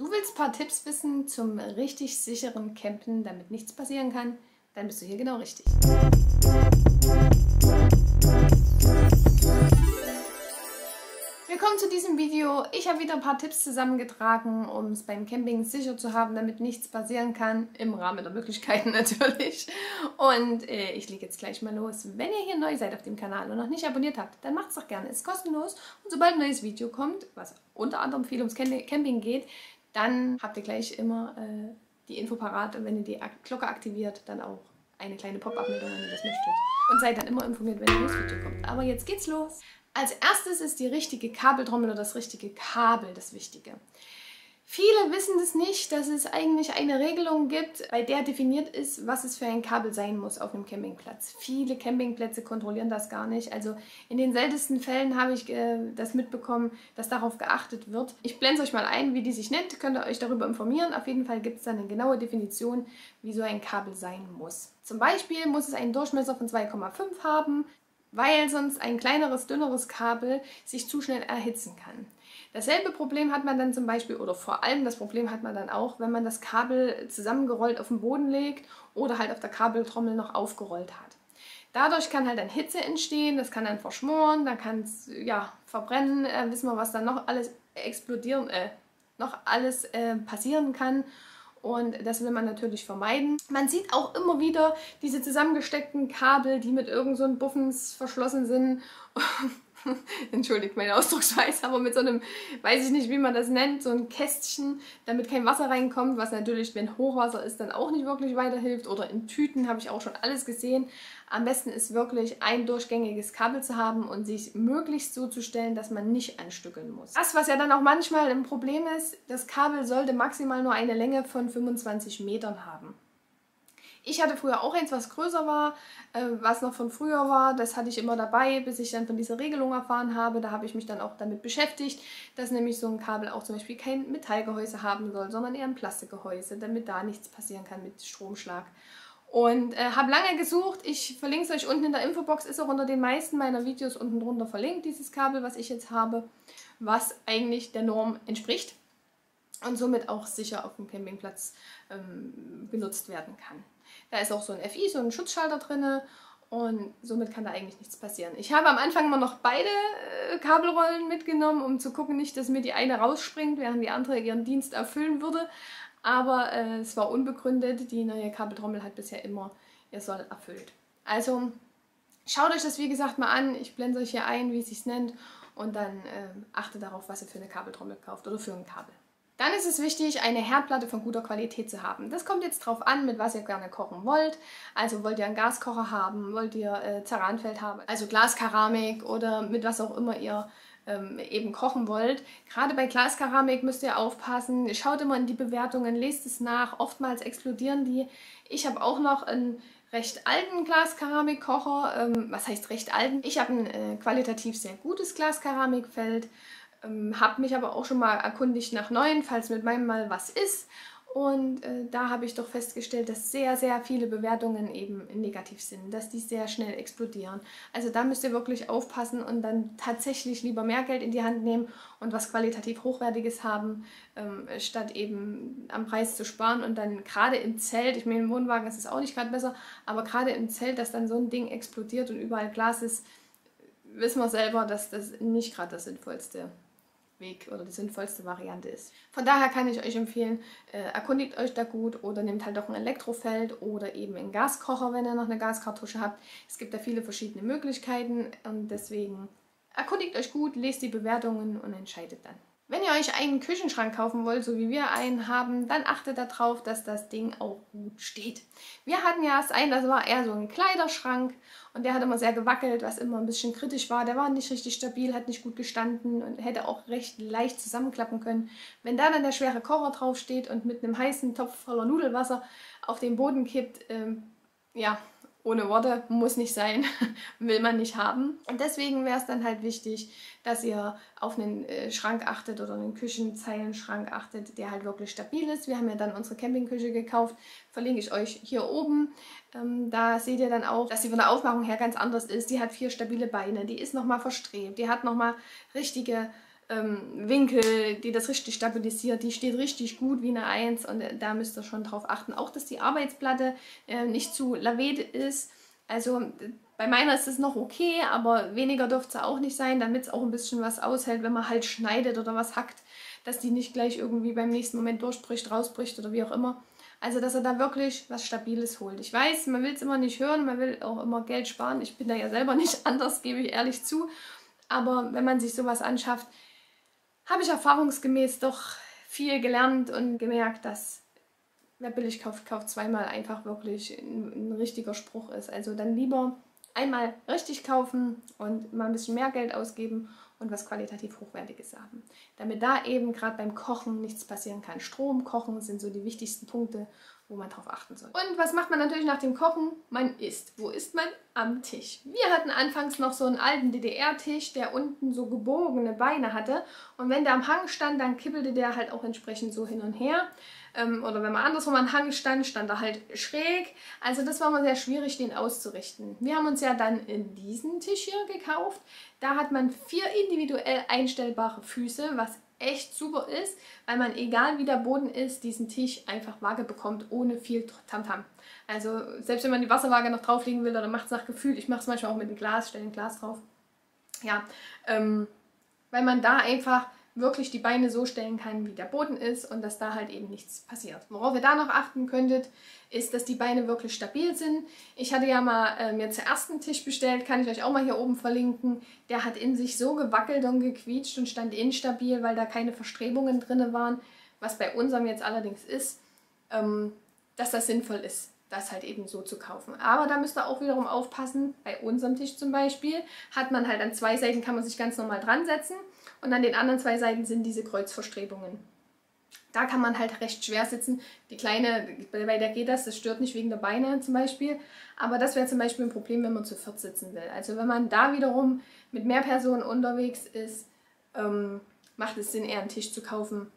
Du willst ein paar Tipps wissen zum richtig sicheren Campen, damit nichts passieren kann? Dann bist du hier genau richtig. Willkommen zu diesem Video. Ich habe wieder ein paar Tipps zusammengetragen, um es beim Camping sicher zu haben, damit nichts passieren kann, im Rahmen der Möglichkeiten natürlich. Und äh, ich lege jetzt gleich mal los. Wenn ihr hier neu seid auf dem Kanal und noch nicht abonniert habt, dann macht es doch gerne. Es ist kostenlos und sobald ein neues Video kommt, was unter anderem viel ums Camping geht, dann habt ihr gleich immer äh, die Info parat und wenn ihr die Glocke aktiviert, dann auch eine kleine Pop-Up-Meldung, wenn ihr das möchtet. Und seid dann immer informiert, wenn ein neues Video kommt. Aber jetzt geht's los. Als erstes ist die richtige Kabeltrommel oder das richtige Kabel das Wichtige. Viele wissen das nicht, dass es eigentlich eine Regelung gibt, bei der definiert ist, was es für ein Kabel sein muss auf einem Campingplatz. Viele Campingplätze kontrollieren das gar nicht. Also in den seltensten Fällen habe ich äh, das mitbekommen, dass darauf geachtet wird. Ich blende euch mal ein, wie die sich nennt, könnt ihr euch darüber informieren. Auf jeden Fall gibt es dann eine genaue Definition, wie so ein Kabel sein muss. Zum Beispiel muss es einen Durchmesser von 2,5 haben, weil sonst ein kleineres, dünneres Kabel sich zu schnell erhitzen kann. Dasselbe Problem hat man dann zum Beispiel, oder vor allem das Problem hat man dann auch, wenn man das Kabel zusammengerollt auf den Boden legt oder halt auf der Kabeltrommel noch aufgerollt hat. Dadurch kann halt dann Hitze entstehen, das kann dann verschmoren, dann kann es ja, verbrennen, äh, wissen wir, was dann noch alles explodieren, äh, noch alles äh, passieren kann. Und das will man natürlich vermeiden. Man sieht auch immer wieder diese zusammengesteckten Kabel, die mit irgendeinem so Buffens verschlossen sind. entschuldigt meine Ausdrucksweise, aber mit so einem, weiß ich nicht, wie man das nennt, so ein Kästchen, damit kein Wasser reinkommt, was natürlich, wenn Hochwasser ist, dann auch nicht wirklich weiterhilft. Oder in Tüten habe ich auch schon alles gesehen. Am besten ist wirklich ein durchgängiges Kabel zu haben und sich möglichst so zu stellen, dass man nicht anstückeln muss. Das, was ja dann auch manchmal ein Problem ist, das Kabel sollte maximal nur eine Länge von 25 Metern haben. Ich hatte früher auch eins, was größer war, äh, was noch von früher war. Das hatte ich immer dabei, bis ich dann von dieser Regelung erfahren habe. Da habe ich mich dann auch damit beschäftigt, dass nämlich so ein Kabel auch zum Beispiel kein Metallgehäuse haben soll, sondern eher ein Plastikgehäuse, damit da nichts passieren kann mit Stromschlag. Und äh, habe lange gesucht. Ich verlinke es euch unten in der Infobox. Ist auch unter den meisten meiner Videos unten drunter verlinkt, dieses Kabel, was ich jetzt habe, was eigentlich der Norm entspricht und somit auch sicher auf dem Campingplatz ähm, benutzt werden kann. Da ist auch so ein FI, so ein Schutzschalter drin und somit kann da eigentlich nichts passieren. Ich habe am Anfang immer noch beide äh, Kabelrollen mitgenommen, um zu gucken, nicht, dass mir die eine rausspringt, während die andere ihren Dienst erfüllen würde. Aber äh, es war unbegründet. Die neue Kabeltrommel hat bisher immer ihr Soll erfüllt. Also schaut euch das wie gesagt mal an. Ich blende euch hier ein, wie es sich nennt. Und dann äh, achtet darauf, was ihr für eine Kabeltrommel kauft oder für ein Kabel. Dann ist es wichtig, eine Herdplatte von guter Qualität zu haben. Das kommt jetzt drauf an, mit was ihr gerne kochen wollt. Also wollt ihr einen Gaskocher haben, wollt ihr äh, Ceranfeld haben, also Glaskeramik oder mit was auch immer ihr ähm, eben kochen wollt. Gerade bei Glaskeramik müsst ihr aufpassen. Schaut immer in die Bewertungen, lest es nach. Oftmals explodieren die. Ich habe auch noch einen recht alten Glaskeramikkocher. Ähm, was heißt recht alten? Ich habe ein äh, qualitativ sehr gutes Glaskeramikfeld ähm, habe mich aber auch schon mal erkundigt nach neuen, falls mit meinem mal was ist. Und äh, da habe ich doch festgestellt, dass sehr, sehr viele Bewertungen eben negativ sind, dass die sehr schnell explodieren. Also da müsst ihr wirklich aufpassen und dann tatsächlich lieber mehr Geld in die Hand nehmen und was qualitativ Hochwertiges haben, ähm, statt eben am Preis zu sparen und dann gerade im Zelt, ich meine im Wohnwagen ist es auch nicht gerade besser, aber gerade im Zelt, dass dann so ein Ding explodiert und überall Glas ist, wissen wir selber, dass das nicht gerade das Sinnvollste Weg oder die sinnvollste Variante ist. Von daher kann ich euch empfehlen, äh, erkundigt euch da gut oder nehmt halt auch ein Elektrofeld oder eben einen Gaskocher, wenn ihr noch eine Gaskartusche habt. Es gibt da viele verschiedene Möglichkeiten und deswegen erkundigt euch gut, lest die Bewertungen und entscheidet dann. Wenn ihr euch einen Küchenschrank kaufen wollt, so wie wir einen haben, dann achtet darauf, dass das Ding auch gut steht. Wir hatten ja erst einen, das war eher so ein Kleiderschrank und der hat immer sehr gewackelt, was immer ein bisschen kritisch war. Der war nicht richtig stabil, hat nicht gut gestanden und hätte auch recht leicht zusammenklappen können. Wenn da dann der schwere Kocher draufsteht und mit einem heißen Topf voller Nudelwasser auf den Boden kippt, ähm, ja, ohne Worte, muss nicht sein, will man nicht haben. Und deswegen wäre es dann halt wichtig, dass ihr auf einen äh, Schrank achtet oder einen Küchenzeilenschrank achtet, der halt wirklich stabil ist. Wir haben ja dann unsere Campingküche gekauft, verlinke ich euch hier oben. Ähm, da seht ihr dann auch, dass sie von der Aufmachung her ganz anders ist. Die hat vier stabile Beine, die ist nochmal verstrebt, die hat nochmal richtige ähm, Winkel, die das richtig stabilisiert. Die steht richtig gut wie eine 1 und äh, da müsst ihr schon drauf achten. Auch, dass die Arbeitsplatte äh, nicht zu lavede ist. Also bei meiner ist es noch okay, aber weniger dürfte es auch nicht sein, damit es auch ein bisschen was aushält, wenn man halt schneidet oder was hackt, dass die nicht gleich irgendwie beim nächsten Moment durchbricht, rausbricht oder wie auch immer. Also, dass er da wirklich was Stabiles holt. Ich weiß, man will es immer nicht hören, man will auch immer Geld sparen. Ich bin da ja selber nicht anders, gebe ich ehrlich zu. Aber wenn man sich sowas anschafft, habe ich erfahrungsgemäß doch viel gelernt und gemerkt, dass wer billig kauft, kauft zweimal einfach wirklich ein, ein richtiger Spruch ist. Also dann lieber einmal richtig kaufen und mal ein bisschen mehr Geld ausgeben und was qualitativ Hochwertiges haben. Damit da eben gerade beim Kochen nichts passieren kann. Strom, Kochen sind so die wichtigsten Punkte, wo man drauf achten soll. Und was macht man natürlich nach dem Kochen? Man isst. Wo isst man? Am Tisch. Wir hatten anfangs noch so einen alten DDR-Tisch, der unten so gebogene Beine hatte. Und wenn der am Hang stand, dann kippelte der halt auch entsprechend so hin und her ähm, oder wenn man andersrum an Hang stand, stand er halt schräg. Also das war mal sehr schwierig, den auszurichten. Wir haben uns ja dann diesen Tisch hier gekauft. Da hat man vier individuell einstellbare Füße, was echt super ist, weil man, egal wie der Boden ist, diesen Tisch einfach Waage bekommt, ohne viel Tamtam. -Tam. Also selbst wenn man die Wasserwaage noch drauflegen will, dann macht es nach Gefühl. Ich mache es manchmal auch mit dem Glas, stelle ein Glas drauf. Ja, ähm, weil man da einfach wirklich die Beine so stellen kann, wie der Boden ist und dass da halt eben nichts passiert. Worauf ihr da noch achten könntet, ist, dass die Beine wirklich stabil sind. Ich hatte ja mal äh, mir zuerst einen Tisch bestellt, kann ich euch auch mal hier oben verlinken. Der hat in sich so gewackelt und gequietscht und stand instabil, weil da keine Verstrebungen drin waren, was bei unserem jetzt allerdings ist, ähm, dass das sinnvoll ist das halt eben so zu kaufen. Aber da müsst ihr auch wiederum aufpassen, bei unserem Tisch zum Beispiel, hat man halt an zwei Seiten, kann man sich ganz normal dran setzen und an den anderen zwei Seiten sind diese Kreuzverstrebungen. Da kann man halt recht schwer sitzen. Die kleine, bei der geht das, das stört nicht wegen der Beine zum Beispiel. Aber das wäre zum Beispiel ein Problem, wenn man zu viert sitzen will. Also wenn man da wiederum mit mehr Personen unterwegs ist, ähm, macht es Sinn, eher einen Tisch zu kaufen,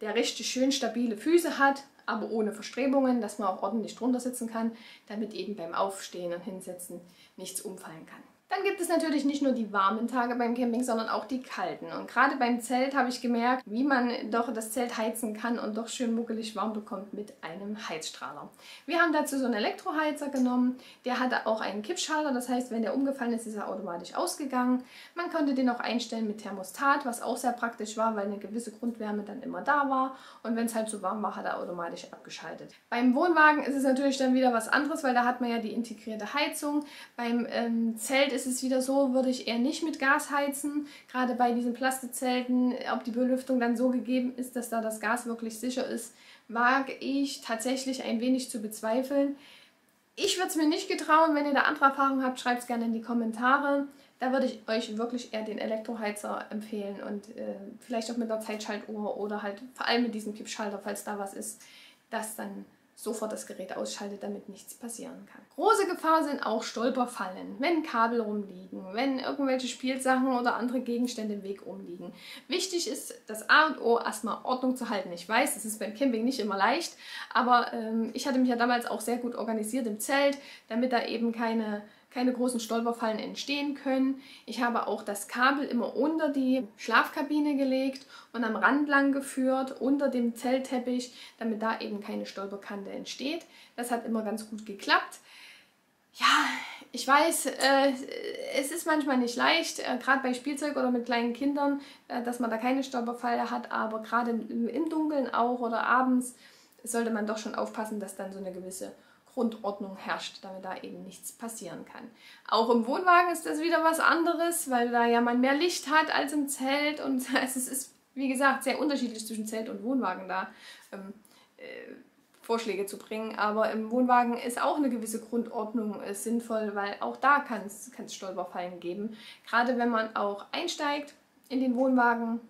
der richtig schön stabile Füße hat, aber ohne Verstrebungen, dass man auch ordentlich drunter sitzen kann, damit eben beim Aufstehen und Hinsetzen nichts umfallen kann. Dann gibt es natürlich nicht nur die warmen Tage beim Camping, sondern auch die kalten. Und gerade beim Zelt habe ich gemerkt, wie man doch das Zelt heizen kann und doch schön muckelig warm bekommt mit einem Heizstrahler. Wir haben dazu so einen Elektroheizer genommen. Der hatte auch einen Kippschalter, das heißt, wenn der umgefallen ist, ist er automatisch ausgegangen. Man konnte den auch einstellen mit Thermostat, was auch sehr praktisch war, weil eine gewisse Grundwärme dann immer da war. Und wenn es halt zu warm war, hat er automatisch abgeschaltet. Beim Wohnwagen ist es natürlich dann wieder was anderes, weil da hat man ja die integrierte Heizung. Beim ähm, Zelt ist es wieder so, würde ich eher nicht mit Gas heizen. Gerade bei diesen Plastikzelten, ob die Belüftung dann so gegeben ist, dass da das Gas wirklich sicher ist, wage ich tatsächlich ein wenig zu bezweifeln. Ich würde es mir nicht getrauen. Wenn ihr da andere Erfahrungen habt, schreibt es gerne in die Kommentare. Da würde ich euch wirklich eher den Elektroheizer empfehlen und äh, vielleicht auch mit einer Zeitschaltuhr oder halt vor allem mit diesem Kippschalter, falls da was ist, das dann sofort das Gerät ausschaltet, damit nichts passieren kann. Große Gefahr sind auch Stolperfallen, wenn Kabel rumliegen, wenn irgendwelche Spielsachen oder andere Gegenstände im Weg rumliegen. Wichtig ist das A und O erstmal Ordnung zu halten. Ich weiß, das ist beim Camping nicht immer leicht, aber ähm, ich hatte mich ja damals auch sehr gut organisiert im Zelt, damit da eben keine keine großen Stolperfallen entstehen können. Ich habe auch das Kabel immer unter die Schlafkabine gelegt und am Rand lang geführt, unter dem Zeltteppich, damit da eben keine Stolperkante entsteht. Das hat immer ganz gut geklappt. Ja, ich weiß, äh, es ist manchmal nicht leicht, äh, gerade bei Spielzeug oder mit kleinen Kindern, äh, dass man da keine Stolperfalle hat, aber gerade im, im Dunkeln auch oder abends sollte man doch schon aufpassen, dass dann so eine gewisse Grundordnung herrscht, damit da eben nichts passieren kann. Auch im Wohnwagen ist das wieder was anderes, weil da ja man mehr Licht hat als im Zelt und es ist, wie gesagt, sehr unterschiedlich zwischen Zelt und Wohnwagen da. Ähm, äh, Vorschläge zu bringen, aber im Wohnwagen ist auch eine gewisse Grundordnung äh, sinnvoll, weil auch da kann es Stolperfallen geben. Gerade wenn man auch einsteigt in den Wohnwagen,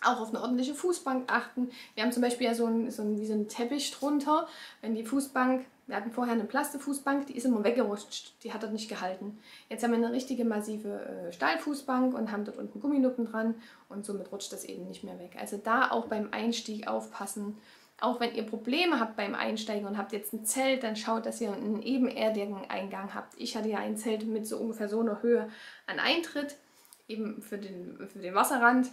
auch auf eine ordentliche Fußbank achten. Wir haben zum Beispiel ja so einen, so einen, wie so einen Teppich drunter. Wenn die Fußbank wir hatten vorher eine Plastefußbank, die ist immer weggerutscht, die hat dort nicht gehalten. Jetzt haben wir eine richtige massive äh, Stahlfußbank und haben dort unten Gumminuppen dran und somit rutscht das eben nicht mehr weg. Also da auch beim Einstieg aufpassen. Auch wenn ihr Probleme habt beim Einsteigen und habt jetzt ein Zelt, dann schaut, dass ihr einen ebenerdigen Eingang habt. Ich hatte ja ein Zelt mit so ungefähr so einer Höhe an Eintritt, eben für den, für den Wasserrand.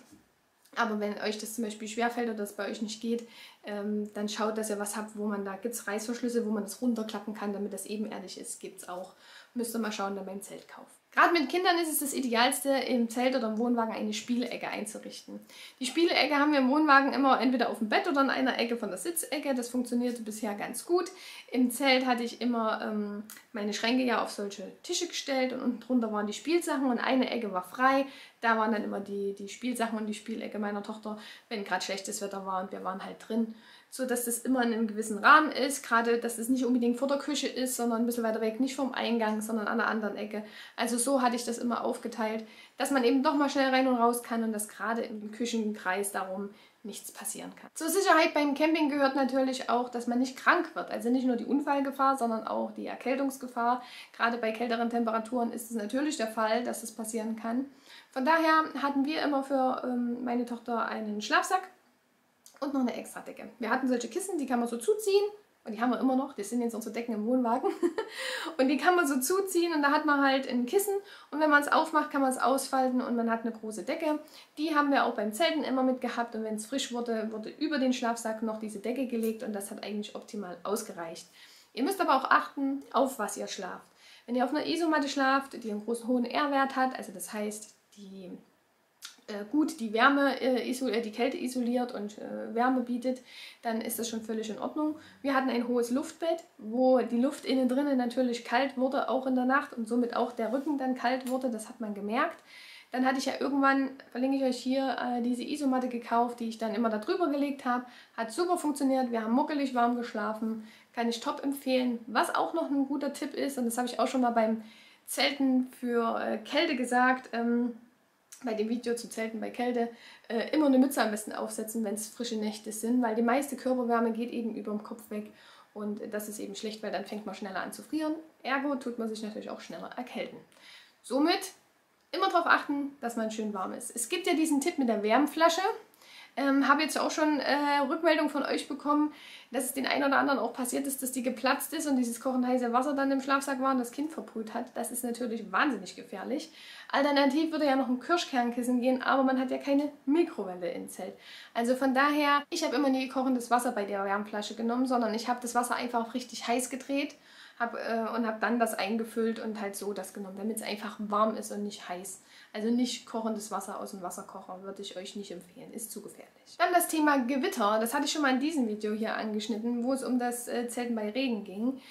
Aber wenn euch das zum Beispiel schwerfällt oder das bei euch nicht geht, ähm, dann schaut, dass ihr was habt, wo man da gibt es Reißverschlüsse, wo man das runterklappen kann, damit das ebenerdig ist. Gibt es auch. Müsst ihr mal schauen dann beim Zeltkauf. Gerade mit Kindern ist es das Idealste, im Zelt oder im Wohnwagen eine Spielecke einzurichten. Die Spielecke haben wir im Wohnwagen immer entweder auf dem Bett oder in einer Ecke von der Sitzecke. Das funktionierte bisher ganz gut. Im Zelt hatte ich immer ähm, meine Schränke ja auf solche Tische gestellt und unten drunter waren die Spielsachen und eine Ecke war frei. Da waren dann immer die, die Spielsachen und die Spielecke meiner Tochter, wenn gerade schlechtes Wetter war und wir waren halt drin so dass das immer in einem gewissen Rahmen ist. Gerade, dass es nicht unbedingt vor der Küche ist, sondern ein bisschen weiter weg, nicht vom Eingang, sondern an einer anderen Ecke. Also so hatte ich das immer aufgeteilt, dass man eben doch mal schnell rein und raus kann und dass gerade im Küchenkreis darum nichts passieren kann. Zur Sicherheit beim Camping gehört natürlich auch, dass man nicht krank wird. Also nicht nur die Unfallgefahr, sondern auch die Erkältungsgefahr. Gerade bei kälteren Temperaturen ist es natürlich der Fall, dass es passieren kann. Von daher hatten wir immer für ähm, meine Tochter einen Schlafsack und noch eine extra Decke. Wir hatten solche Kissen, die kann man so zuziehen und die haben wir immer noch, das sind jetzt unsere Decken im Wohnwagen und die kann man so zuziehen und da hat man halt ein Kissen und wenn man es aufmacht, kann man es ausfalten und man hat eine große Decke. Die haben wir auch beim Zelten immer mit gehabt und wenn es frisch wurde, wurde über den Schlafsack noch diese Decke gelegt und das hat eigentlich optimal ausgereicht. Ihr müsst aber auch achten, auf was ihr schlaft. Wenn ihr auf einer Isomatte schlaft, die einen großen hohen R-Wert hat, also das heißt, die gut die Wärme, äh, äh, die Kälte isoliert und äh, Wärme bietet, dann ist das schon völlig in Ordnung. Wir hatten ein hohes Luftbett, wo die Luft innen drinnen natürlich kalt wurde, auch in der Nacht und somit auch der Rücken dann kalt wurde, das hat man gemerkt. Dann hatte ich ja irgendwann, verlinke ich euch hier, äh, diese Isomatte gekauft, die ich dann immer da drüber gelegt habe. Hat super funktioniert, wir haben muckelig warm geschlafen, kann ich top empfehlen. Was auch noch ein guter Tipp ist, und das habe ich auch schon mal beim Zelten für äh, Kälte gesagt, ähm, bei dem Video zu Zelten bei Kälte äh, immer eine Mütze am besten aufsetzen, wenn es frische Nächte sind, weil die meiste Körperwärme geht eben über dem Kopf weg und das ist eben schlecht, weil dann fängt man schneller an zu frieren. Ergo tut man sich natürlich auch schneller erkälten. Somit immer darauf achten, dass man schön warm ist. Es gibt ja diesen Tipp mit der Wärmflasche. Ähm, Habe jetzt auch schon äh, Rückmeldung von euch bekommen, dass es den einen oder anderen auch passiert ist, dass die geplatzt ist und dieses kochend heiße Wasser dann im Schlafsack war und das Kind verbrüht hat. Das ist natürlich wahnsinnig gefährlich. Alternativ würde ja noch ein Kirschkernkissen gehen, aber man hat ja keine Mikrowelle im Zelt. Also von daher, ich habe immer nie kochendes Wasser bei der Wärmflasche genommen, sondern ich habe das Wasser einfach richtig heiß gedreht hab, äh, und habe dann das eingefüllt und halt so das genommen, damit es einfach warm ist und nicht heiß. Also nicht kochendes Wasser aus dem Wasserkocher würde ich euch nicht empfehlen, ist zu gefährlich. Dann das Thema Gewitter, das hatte ich schon mal in diesem Video hier angeschnitten, wo es um das äh, Zelten bei Regen ging.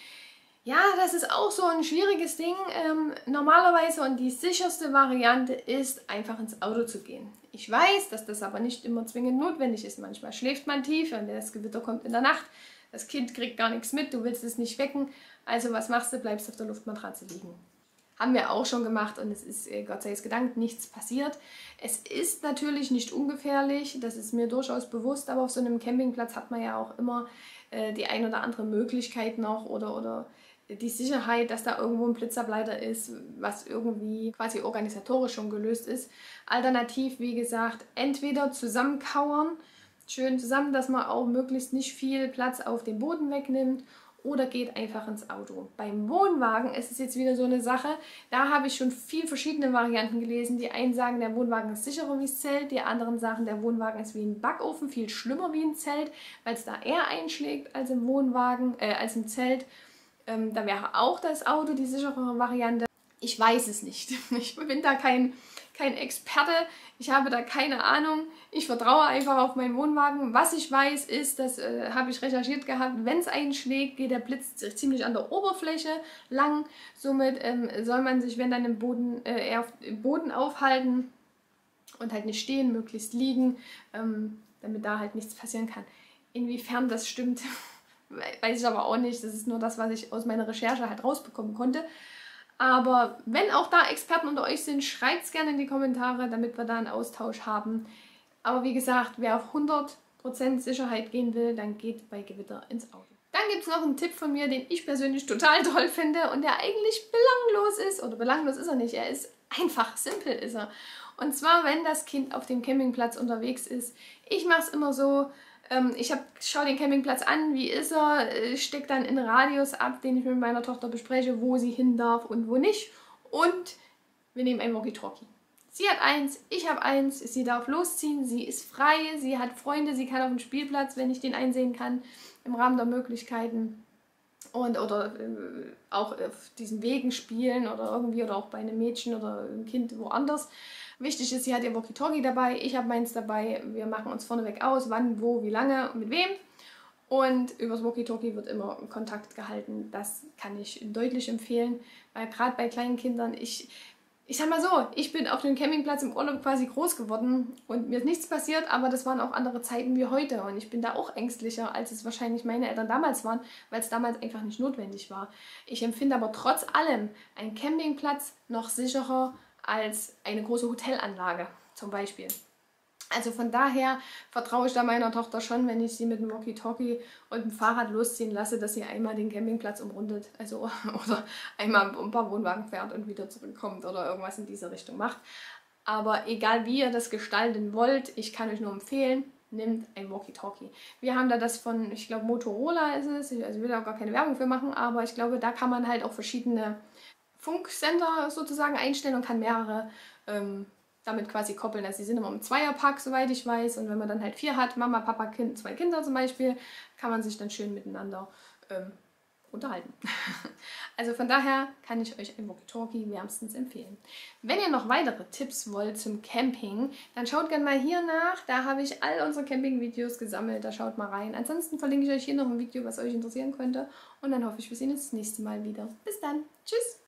Ja, das ist auch so ein schwieriges Ding. Ähm, normalerweise und die sicherste Variante ist, einfach ins Auto zu gehen. Ich weiß, dass das aber nicht immer zwingend notwendig ist. Manchmal schläft man tief und das Gewitter kommt in der Nacht. Das Kind kriegt gar nichts mit, du willst es nicht wecken. Also was machst du? Bleibst auf der Luftmatratze liegen. Haben wir auch schon gemacht und es ist, äh, Gott sei Dank, nichts passiert. Es ist natürlich nicht ungefährlich, das ist mir durchaus bewusst, aber auf so einem Campingplatz hat man ja auch immer äh, die ein oder andere Möglichkeit noch oder, oder die Sicherheit, dass da irgendwo ein Blitzableiter ist, was irgendwie quasi organisatorisch schon gelöst ist. Alternativ, wie gesagt, entweder zusammenkauern, schön zusammen, dass man auch möglichst nicht viel Platz auf dem Boden wegnimmt oder geht einfach ins Auto. Beim Wohnwagen ist es jetzt wieder so eine Sache, da habe ich schon viel verschiedene Varianten gelesen. Die einen sagen, der Wohnwagen ist sicherer wie das Zelt, die anderen sagen, der Wohnwagen ist wie ein Backofen, viel schlimmer wie ein Zelt, weil es da eher einschlägt als im Wohnwagen, äh, als im Zelt. Ähm, da wäre auch das Auto die sicherere Variante. Ich weiß es nicht. Ich bin da kein kein Experte, ich habe da keine Ahnung. Ich vertraue einfach auf meinen Wohnwagen. Was ich weiß ist, das äh, habe ich recherchiert gehabt, wenn es einschlägt, geht der Blitz ziemlich an der Oberfläche lang. Somit ähm, soll man sich, wenn dann im Boden, äh, eher auf, im Boden aufhalten und halt nicht stehen, möglichst liegen, ähm, damit da halt nichts passieren kann. Inwiefern das stimmt, weiß ich aber auch nicht. Das ist nur das, was ich aus meiner Recherche halt rausbekommen konnte. Aber wenn auch da Experten unter euch sind, schreibt es gerne in die Kommentare, damit wir da einen Austausch haben. Aber wie gesagt, wer auf 100% Sicherheit gehen will, dann geht bei Gewitter ins Auto. Dann gibt es noch einen Tipp von mir, den ich persönlich total toll finde und der eigentlich belanglos ist. Oder belanglos ist er nicht, er ist einfach, simpel ist er. Und zwar, wenn das Kind auf dem Campingplatz unterwegs ist. Ich mache es immer so, ähm, ich schaue den Campingplatz an, wie ist er, äh, stecke dann in Radius ab, den ich mit meiner Tochter bespreche, wo sie hin darf und wo nicht. Und wir nehmen ein Walkie-Talkie. Sie hat eins, ich habe eins, sie darf losziehen, sie ist frei, sie hat Freunde, sie kann auf dem Spielplatz, wenn ich den einsehen kann, im Rahmen der Möglichkeiten und oder äh, auch auf diesen Wegen spielen oder irgendwie oder auch bei einem Mädchen oder einem Kind woanders. Wichtig ist, sie hat ihr Walkie-Talkie dabei, ich habe meins dabei, wir machen uns vorneweg aus, wann, wo, wie lange und mit wem. Und übers Walkie-Talkie wird immer Kontakt gehalten. Das kann ich deutlich empfehlen, weil gerade bei kleinen Kindern, ich, ich sag mal so, ich bin auf dem Campingplatz im Urlaub quasi groß geworden und mir ist nichts passiert, aber das waren auch andere Zeiten wie heute und ich bin da auch ängstlicher, als es wahrscheinlich meine Eltern damals waren, weil es damals einfach nicht notwendig war. Ich empfinde aber trotz allem einen Campingplatz noch sicherer als eine große Hotelanlage zum Beispiel. Also von daher vertraue ich da meiner Tochter schon, wenn ich sie mit dem Walkie-Talkie und dem Fahrrad losziehen lasse, dass sie einmal den Campingplatz umrundet. Also oder einmal ein paar Wohnwagen fährt und wieder zurückkommt oder irgendwas in diese Richtung macht. Aber egal wie ihr das gestalten wollt, ich kann euch nur empfehlen, nimmt ein Walkie-Talkie. Wir haben da das von, ich glaube Motorola ist es, also ich will da auch gar keine Werbung für machen, aber ich glaube, da kann man halt auch verschiedene Funksender sozusagen einstellen und kann mehrere ähm, damit quasi koppeln. Also sie sind immer im Zweierpack, soweit ich weiß. Und wenn man dann halt vier hat, Mama, Papa, Kind, zwei Kinder zum Beispiel, kann man sich dann schön miteinander ähm, unterhalten. also von daher kann ich euch ein Walkie-Talkie wärmstens empfehlen. Wenn ihr noch weitere Tipps wollt zum Camping, dann schaut gerne mal hier nach. Da habe ich all unsere Camping-Videos gesammelt. Da schaut mal rein. Ansonsten verlinke ich euch hier noch ein Video, was euch interessieren könnte. Und dann hoffe ich, wir sehen uns das nächste Mal wieder. Bis dann. Tschüss.